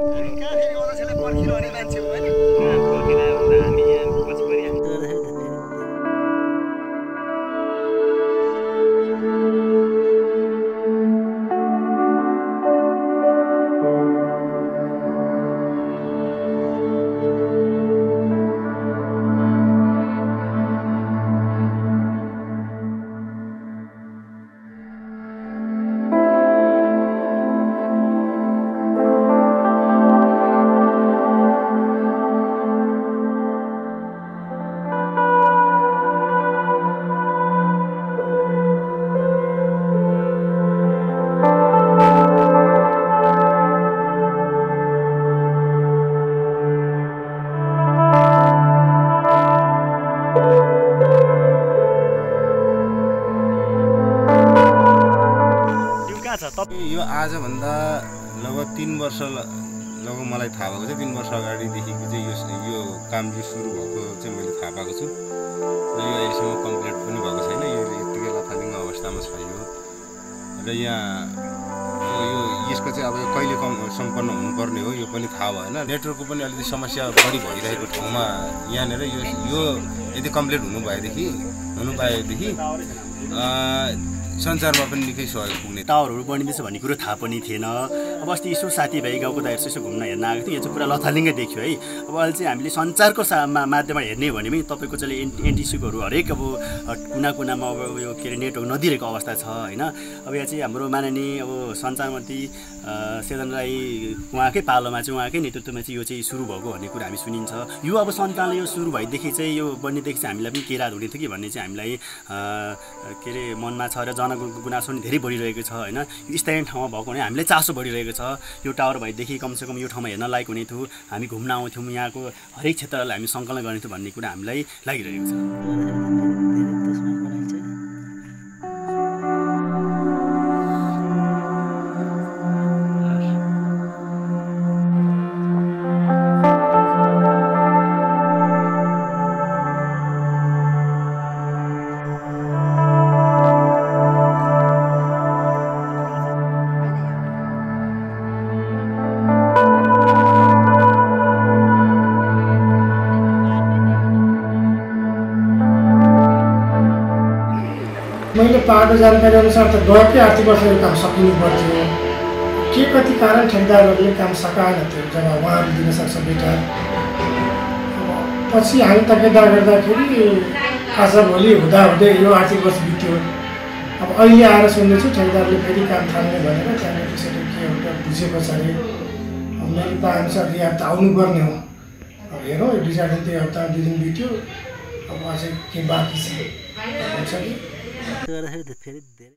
कहाँ छ यो आजभन्दा लगभग तिन वर्ष लगभग मलाई थाहा भएको छ तिन वर्ष अगाडिदेखिको चाहिँ यो यो काम चाहिँ सुरु भएको चाहिँ मैले थाहा पाएको छु। र यो अहिलेसम्म कम्प्लिट पनि भएको छैन यो यत्तिकै लथालिङ्ग अवस्थामा छ यो। र यहाँ यो यसको चाहिँ अब कहिले कम सम्पन्न हुनुपर्ने हो यो पनि थाहा भएन। नेटवर्कको पनि अलिकति समस्या बढी भइरहेको ठाउँमा यहाँनिर यो यो यदि कम्प्लिट हुनु भएदेखि हुनु पाएदेखि संसारमा पनि निकै सहयोग पुग्ने। टावरहरू बनिँदैछ भन्ने कुरो थाहा पनि थिएन। अब अस्ति यसो साथीभाइ गाउँको दाइहरू यसो घुम्न हेर्न आएको थियो। यो चाहिँ पुरा लथालिङ्गै देखियो है। अब अहिले चाहिँ हामीले सञ्चारको सा मा- माध्यमबाट हेर्ने हो भने पनि तपाईँको चाहिँ एन एनटिसीकोहरू हरेक अब कुना कुनामा अब यो के अरे नेटवर्क नदिरहेको अवस्था छ होइन? अब यहाँ चाहिँ हाम्रो माननीय अब सञ्चारमन्त्री सेदन राई उहाँकै पालोमा चाहिँ उहाँकै नेतृत्वमा चाहिँ यो चाहिँ सुरु भएको भन्ने कुरा हामी सुनिन्छ। यो अब सञ्चालन यो सुरु भएदेखि चाहिँ यो बन्नेदेखि चाहिँ हामीलाई पनि के रात हुने थियो कि भन्ने चाहिँ हामीलाई के अरे मनमा छ र जनगुनासो पनि धेरै बढिरहेको छ होइन? स्थानीय ठाउँमा भएको भने हामीलाई चासो बढिरहेको छ। यो टावर भएदेखि कमसेकम यो ठाउँमा हेर्न लायक हुने थियो। हामी घुम्न आउँथ्यौँ। यहाँको हरेक क्षेत्रलाई हामी सङ्कलन गर्ने भन्ने कुरा हामीलाई लागिरहेको छ। मैले पाएको जानकारी अनुसार त गएकै आर्थिक वर्ष काम सकिनु पर्थ्यो। के कति कारण ठेकदारहरूले काम सकाएन त्यो जब उहाँहरू दिन सक्छ बेटा? पछि हामी तकेदा गर्दाखेरि आज भोलि हुँदा हुँदै यो आर्थिक वर्ष बित्यो। अब अहिले आएर सुन्दैछु ठेकदारले फेरि काम थाल्ने भनेर त्यहाँनिर त्यसरी के एउटा बुझे पछाडि अब मैले पाएअनुसार यो हप्ता आउनुपर्ने हो। अब हेरौँ दुई चार दिन त्यो हप्ता दुई दिन बित्यो। अब अझै के बाँकी छ। हुन्छ कि गर्दाखेरि फेरि धेरै